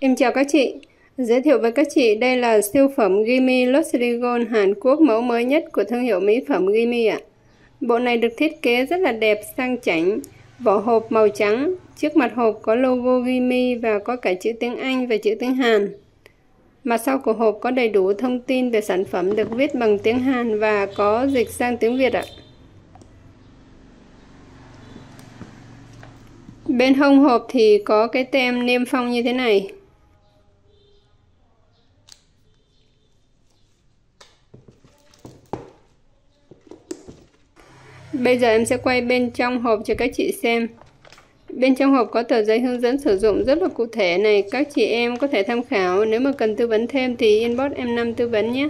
Em chào các chị. Giới thiệu với các chị đây là siêu phẩm Gimme Luxury Gold Hàn Quốc mẫu mới nhất của thương hiệu mỹ phẩm Gimme ạ. Bộ này được thiết kế rất là đẹp sang chảnh, vỏ hộp màu trắng, trước mặt hộp có logo Gimme và có cả chữ tiếng Anh và chữ tiếng Hàn. Mặt sau của hộp có đầy đủ thông tin về sản phẩm được viết bằng tiếng Hàn và có dịch sang tiếng Việt ạ. Bên hông hộp thì có cái tem niêm phong như thế này. Bây giờ em sẽ quay bên trong hộp cho các chị xem. Bên trong hộp có tờ giấy hướng dẫn sử dụng rất là cụ thể này. Các chị em có thể tham khảo. Nếu mà cần tư vấn thêm thì inbox em năm tư vấn nhé.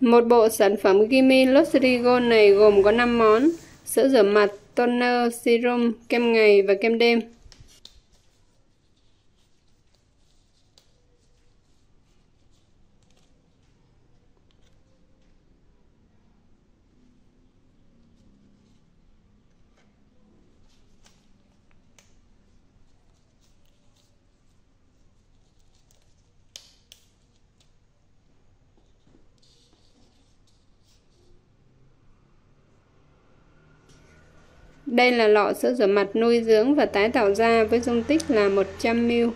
Một bộ sản phẩm Gimme Luxury Gold này gồm có 5 món. Sữa rửa mặt, toner, serum, kem ngày và kem đêm. Đây là lọ sữa rửa mặt nuôi dưỡng và tái tạo da với dung tích là 100ml.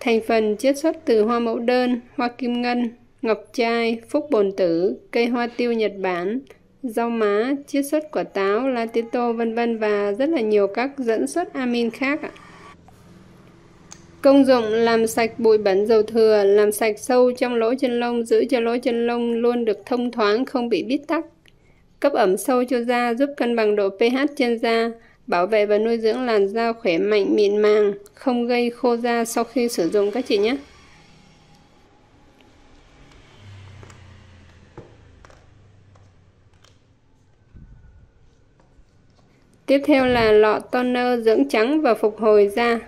Thành phần chiết xuất từ hoa mẫu đơn, hoa kim ngân, ngọc trai, phúc bồn tử, cây hoa tiêu Nhật Bản, rau má, chiết xuất quả táo, latito vân vân và rất là nhiều các dẫn xuất amin khác ạ. Công dụng làm sạch bụi bẩn dầu thừa, làm sạch sâu trong lỗ chân lông, giữ cho lỗ chân lông luôn được thông thoáng không bị bít tắc cấp ẩm sâu cho da giúp cân bằng độ pH trên da, bảo vệ và nuôi dưỡng làn da khỏe mạnh mịn màng, không gây khô da sau khi sử dụng các chị nhé. Tiếp theo là lọ toner dưỡng trắng và phục hồi da.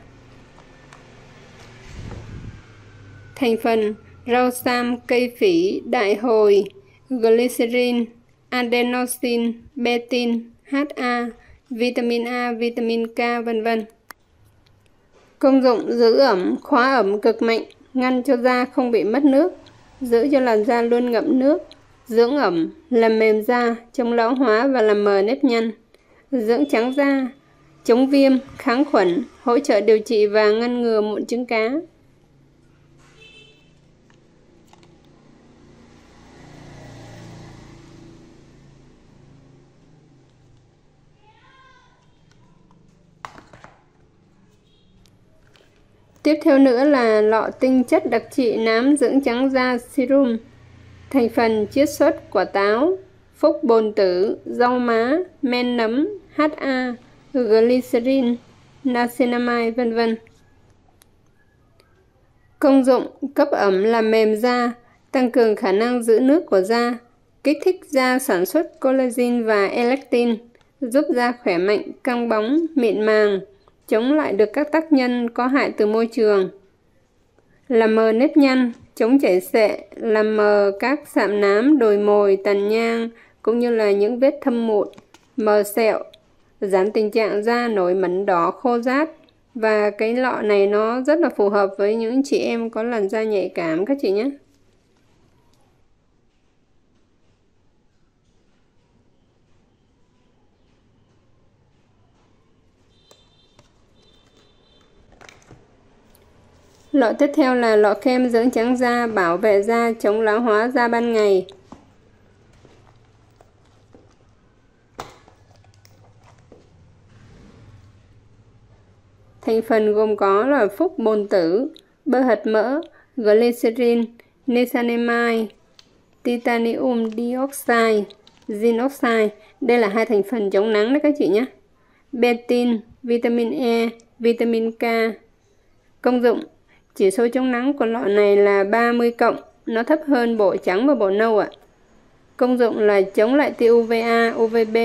Thành phần rau sam, cây phỉ, đại hồi, glycerin, adenosine, betin, HA, vitamin A, vitamin K, vân vân. Công dụng giữ ẩm, khóa ẩm cực mạnh, ngăn cho da không bị mất nước, giữ cho làn da luôn ngậm nước, dưỡng ẩm, làm mềm da, chống lão hóa và làm mờ nếp nhăn, dưỡng trắng da, chống viêm, kháng khuẩn, hỗ trợ điều trị và ngăn ngừa mụn trứng cá. Tiếp theo nữa là lọ tinh chất đặc trị nám dưỡng trắng da serum. Thành phần chiết xuất quả táo, phúc bồn tử, rau má, men nấm, HA, glycerin, niacinamide vân vân. Công dụng cấp ẩm làm mềm da, tăng cường khả năng giữ nước của da, kích thích da sản xuất collagen và elastin, giúp da khỏe mạnh, căng bóng, mịn màng, chống lại được các tác nhân có hại từ môi trường. Làm mờ nếp nhăn, chống chảy xệ, làm mờ các sạm nám, đồi mồi, tàn nhang, cũng như là những vết thâm mụn, mờ sẹo, giảm tình trạng da nổi mẩn đỏ khô rát. Và cái lọ này nó rất là phù hợp với những chị em có làn da nhạy cảm các chị nhé. Lọ tiếp theo là lọ kem dưỡng trắng da bảo vệ da chống lão hóa da ban ngày. Thành phần gồm có là phúc bồn tử, bơ hạt mỡ, glycerin, niacinamide, titanium dioxide, zinc oxide. Đây là hai thành phần chống nắng đấy các chị nhé. Betin, vitamin E, vitamin K. Công dụng chỉ số chống nắng của lọ này là 30 cộng, nó thấp hơn bộ trắng và bộ nâu ạ. Công dụng là chống lại tia UVA, UVB,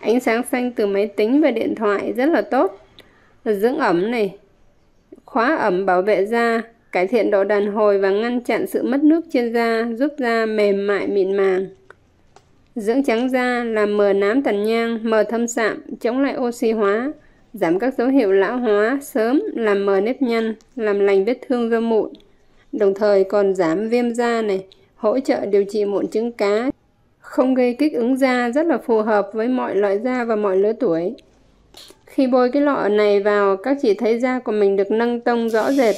ánh sáng xanh từ máy tính và điện thoại rất là tốt. Dưỡng ẩm này, khóa ẩm bảo vệ da, cải thiện độ đàn hồi và ngăn chặn sự mất nước trên da, giúp da mềm mại mịn màng. Dưỡng trắng da làm mờ nám tàn nhang, mờ thâm sạm, chống lại oxy hóa, giảm các dấu hiệu lão hóa sớm, làm mờ nếp nhăn, làm lành vết thương do mụn. Đồng thời còn giảm viêm da này, hỗ trợ điều trị mụn trứng cá, không gây kích ứng da rất là phù hợp với mọi loại da và mọi lứa tuổi. Khi bôi cái lọ này vào, các chị thấy da của mình được nâng tông rõ rệt.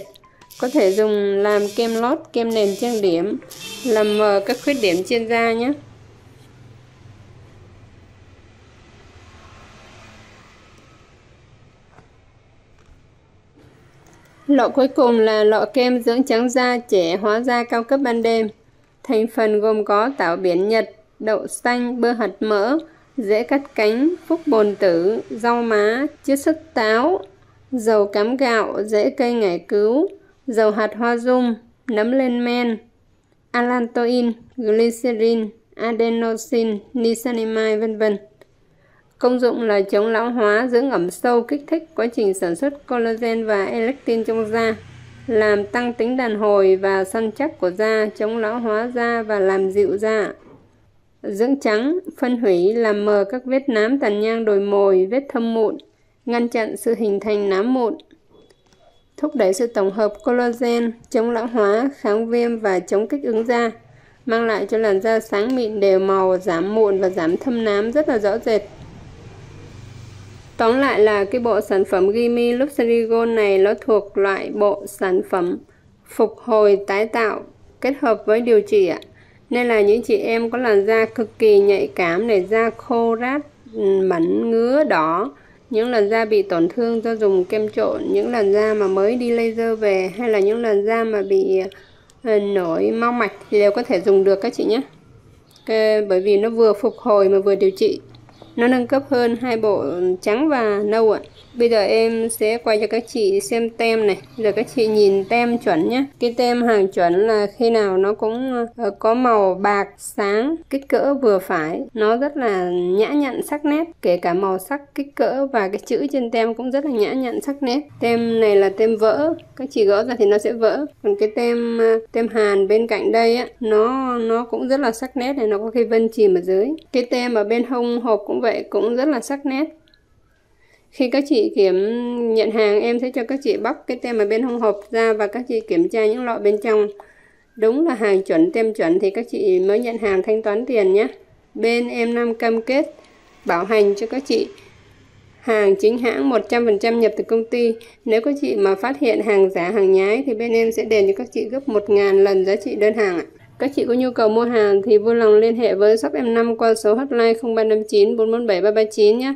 Có thể dùng làm kem lót, kem nền trang điểm, làm mờ các khuyết điểm trên da nhé. Lọ cuối cùng là lọ kem dưỡng trắng da trẻ hóa da cao cấp ban đêm. Thành phần gồm có tảo biển nhật, đậu xanh, bơ hạt mỡ, rễ cắt cánh, phúc bồn tử, rau má, chiết xuất táo, dầu cám gạo, rễ cây ngải cứu, dầu hạt hoa dung, nấm lên men, allantoin, glycerin, adenosine, niacinamide vân vân. Công dụng là chống lão hóa, dưỡng ẩm sâu, kích thích quá trình sản xuất collagen và elastin trong da, làm tăng tính đàn hồi và săn chắc của da, chống lão hóa da và làm dịu da. Dưỡng trắng, phân hủy, làm mờ các vết nám tàn nhang đồi mồi, vết thâm mụn, ngăn chặn sự hình thành nám mụn. Thúc đẩy sự tổng hợp collagen, chống lão hóa, kháng viêm và chống kích ứng da, mang lại cho làn da sáng mịn đều màu, giảm mụn và giảm thâm nám rất là rõ rệt. Tóm lại là cái bộ sản phẩm Gimme Luxury Gold này nó thuộc loại bộ sản phẩm phục hồi tái tạo kết hợp với điều trị ạ. Nên là những chị em có làn da cực kỳ nhạy cảm này, da khô rát, mẩn, ngứa, đỏ, những làn da bị tổn thương do dùng kem trộn, những làn da mà mới đi laser về hay là những làn da mà bị ờ, nổi mau mạch thì đều có thể dùng được các chị nhé. bởi vì nó vừa phục hồi mà vừa điều trị nó nâng cấp hơn hai bộ trắng và nâu ạ bây giờ em sẽ quay cho các chị xem tem này. Giờ các chị nhìn tem chuẩn nhé. Cái tem hàng chuẩn là khi nào nó cũng ờ, có màu bạc sáng, kích cỡ vừa phải. Nó rất là nhã nhặn sắc nét. Kể cả màu sắc, kích cỡ và cái chữ trên tem cũng rất là nhã nhặn sắc nét. Tem này là tem vỡ. Các chị gỡ ra thì nó sẽ vỡ. Còn cái tem ờ, tem hàn bên cạnh đây á, nó nó cũng rất là sắc nét này. Nó có cái vân chìm ở dưới. Cái tem ở bên hông hộp cũng vậy, cũng rất là sắc nét khi các chị kiểm nhận hàng, em sẽ cho các chị bóc cái tem ở bên hông hộp ra và các chị kiểm tra những lọ bên trong đúng là hàng chuẩn, tem chuẩn thì các chị mới nhận hàng thanh toán tiền nhé bên em năm cam kết bảo hành cho các chị hàng chính hãng 100% nhập từ công ty. Nếu các chị mà phát hiện hàng giả, hàng nhái thì bên em sẽ đền cho các chị gấp 1.000 lần giá trị đơn hàng ạ. Các chị có nhu cầu mua hàng thì vui lòng liên hệ với shop em 5 qua số hotline 0359 447 339 nhé.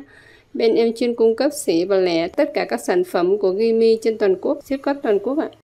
Bên em chuyên cung cấp sỉ và lẻ tất cả các sản phẩm của Gimi trên toàn quốc, ship cấp toàn quốc ạ.